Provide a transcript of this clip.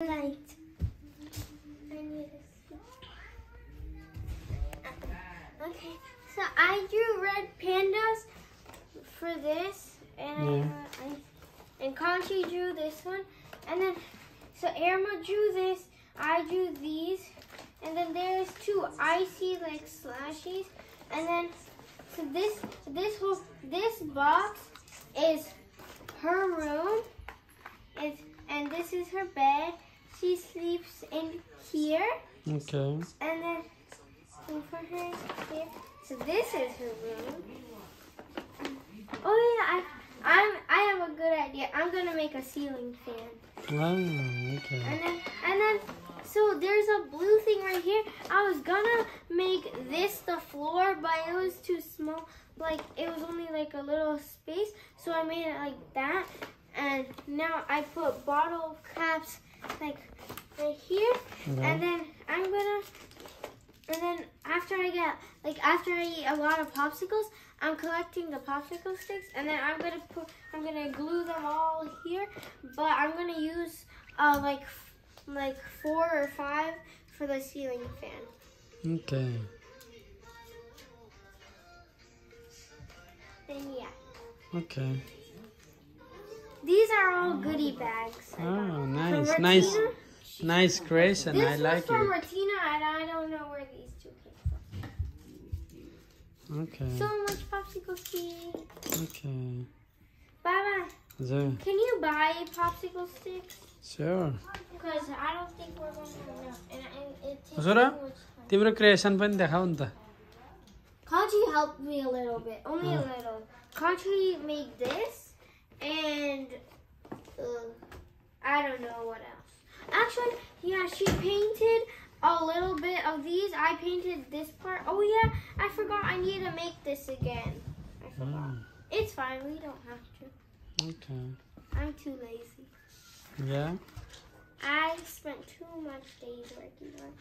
Light. I need a soup. Okay, so I drew red pandas for this, and Yeah. uh, I, and Conchi drew this one, and then so Irma drew this. I drew these, and then there's two icy like slashies, and then so this this whole this box is her room, is and this is her bed. She in here. Okay. And then over her here. So this is her room. Oh yeah, I I'm I have a good idea. I'm gonna make a ceiling fan. Wow, okay. And then and then so there's a blue thing right here. I was gonna make this the floor, but it was too small. Like it was only like a little space, so I made it like that. And now I put bottle caps like here. And then I'm gonna, and then after I get, like after I eat a lot of popsicles, I'm collecting the popsicle sticks, and then I'm gonna put, I'm gonna glue them all here, but I'm gonna use uh like, like four or five for the ceiling fan. Okay. Then yeah, Okay. these are all goodie bags. I. Oh, nice, nice. nice creation. This I was like from it. Retina, and I don't know where these two came from. Okay. So much popsicle sticks. Okay. Bye bye. So, Can you buy popsicle sticks? sure. Because I don't think we're going to have enough. And, and it takes Azura? too much time. तिम्रो creation पनि देखाऊ नि त Kanchi helped me a little bit. Only a little. Kanchi made this. And uh, I don't know what else. Actually, yeah, she painted a little bit of these. I painted this part. Oh, yeah. I forgot I need to make this again. I forgot. Mm, It's fine. We don't have to. Okay. I'm too lazy. Yeah. I spent too much days working on